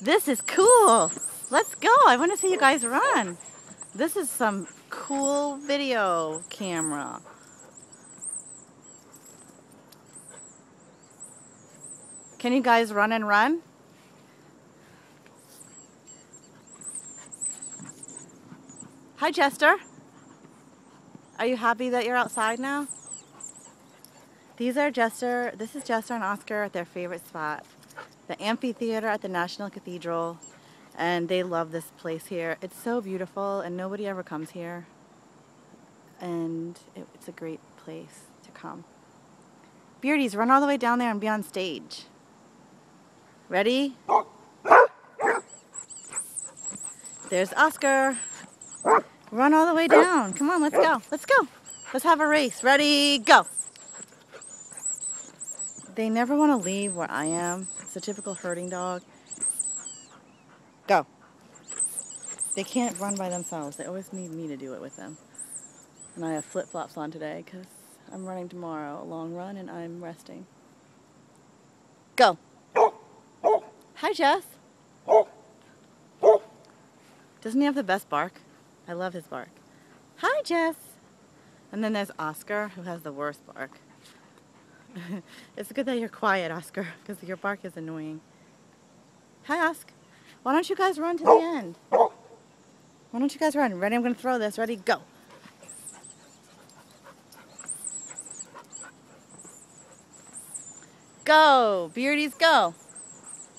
This is cool. Let's go. I want to see you guys run. This is some cool video camera. Can you guys run and run? Hi, Jester. Are you happy that you're outside now? These are Jester, this is Jester and Oscar at their favorite spot, the amphitheater at the National Cathedral, and they love this place here. It's so beautiful and nobody ever comes here, and it, it's a great place to come. Beardies, run all the way down there and be on stage. Ready? There's Oscar. Run all the way down. Come on, let's go. Let's go. Let's have a race. Ready, go. They never want to leave where I am. It's a typical herding dog. Go. They can't run by themselves. They always need me to do it with them. And I have flip-flops on today because I'm running tomorrow, a long run, and I'm resting. Go. Hi, Jess. Doesn't he have the best bark? I love his bark. Hi, Jess. And then there's Oscar, who has the worst bark. it's good that you're quiet, Oscar, because your bark is annoying. Hi, Oscar. Why don't you guys run to the end? Why don't you guys run? Ready? I'm going to throw this. Ready? Go. Go. Beardies, go.